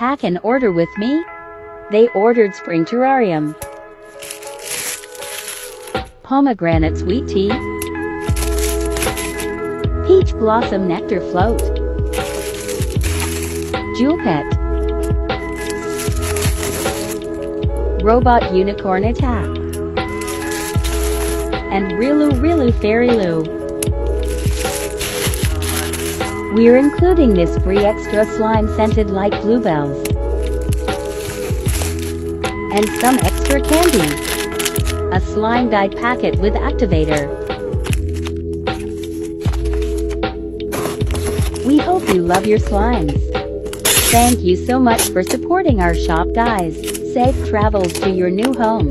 pack an order with me? They ordered spring terrarium, pomegranate sweet tea, peach blossom nectar float, Jewelpet, robot unicorn attack, and Rilu Rilu Fairilu. We're including this free extra slime scented like bluebells. And some extra candy. A slime guide packet with activator. We hope you love your slimes. Thank you so much for supporting our shop guys. Safe travels to your new home.